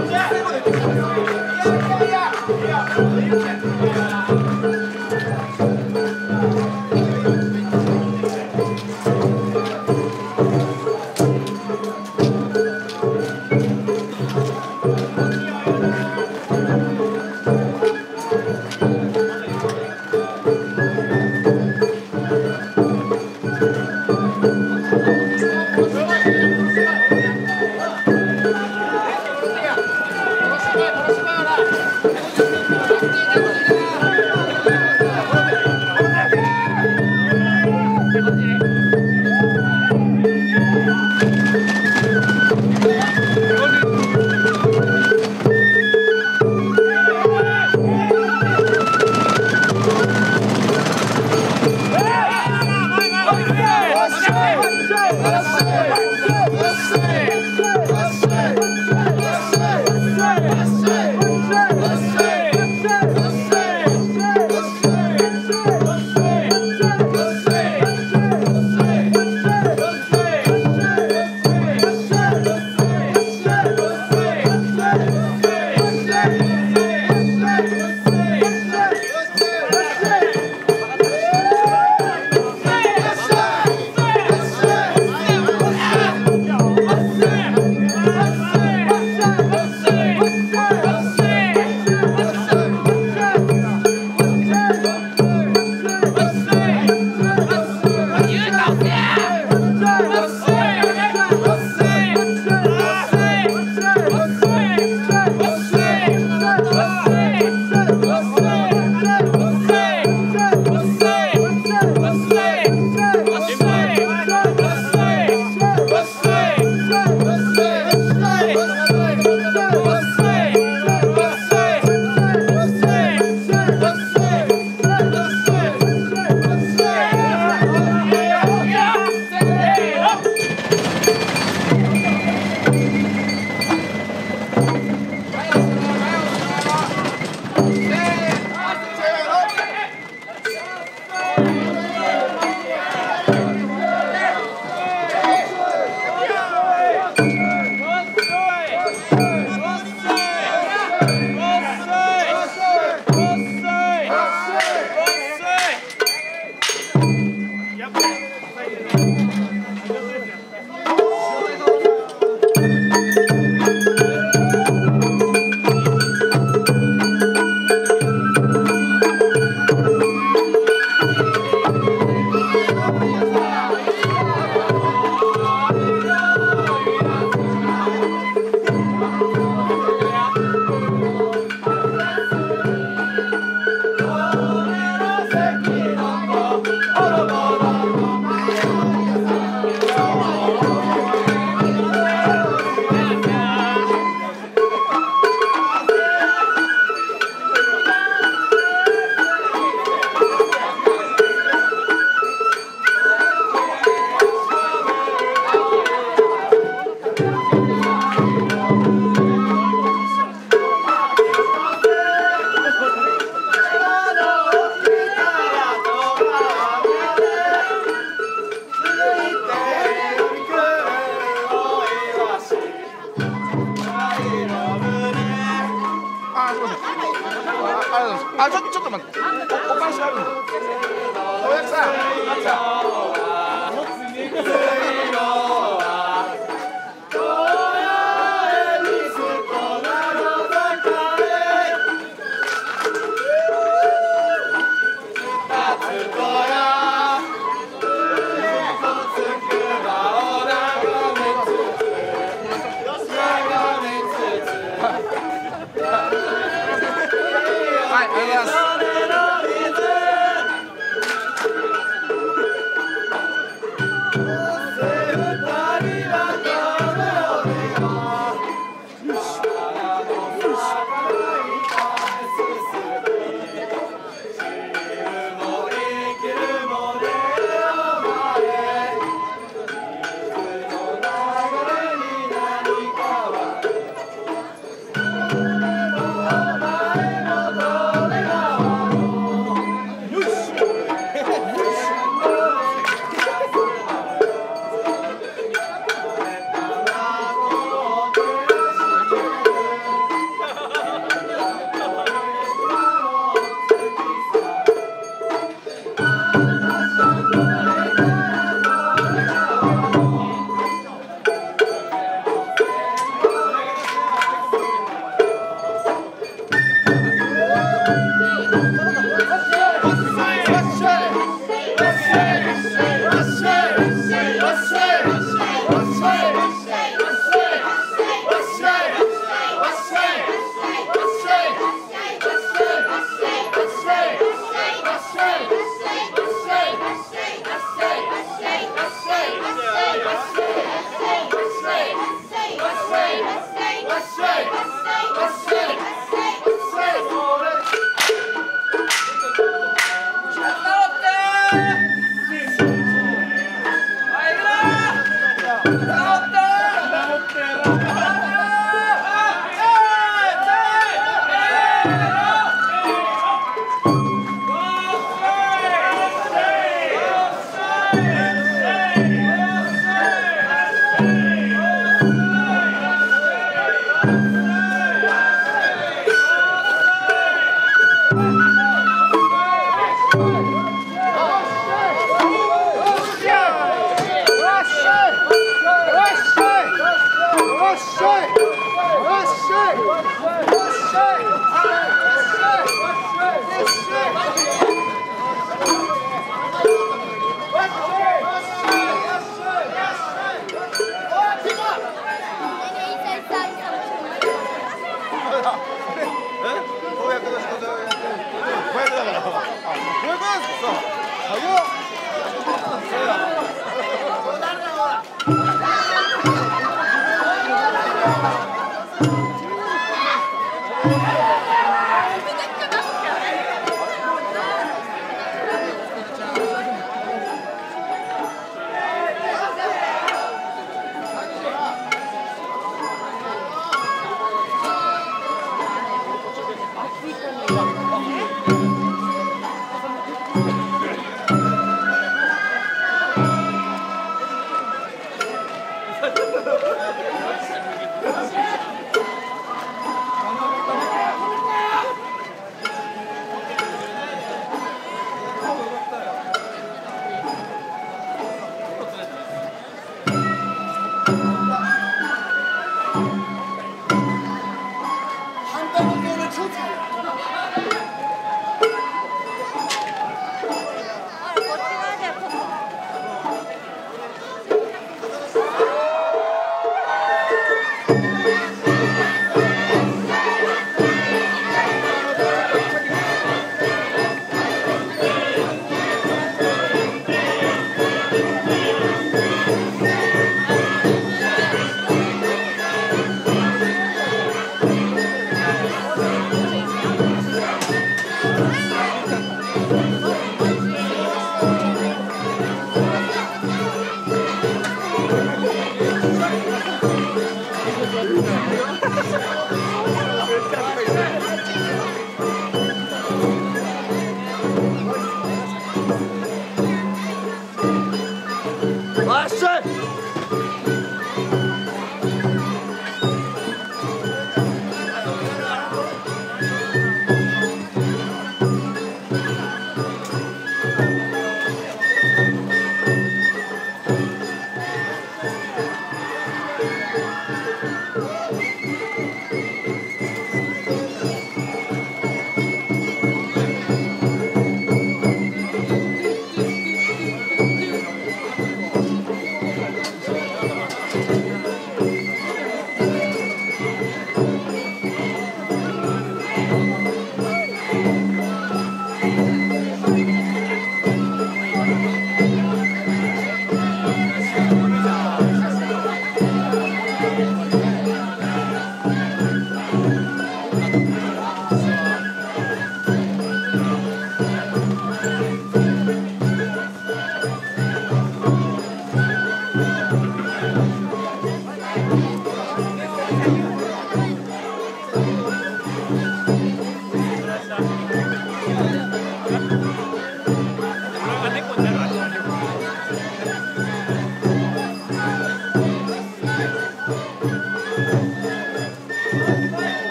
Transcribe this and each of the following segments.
자! あちょちょっと待って。おお返しあるんでおやさん。早っ Thank you.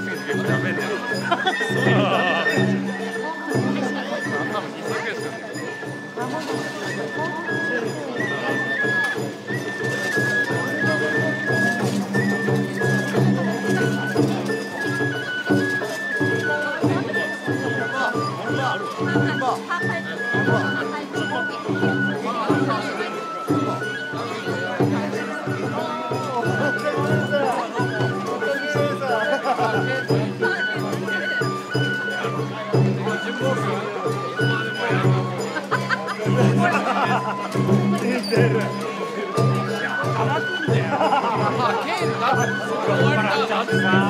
そうすぎてダメだよ。我玩儿不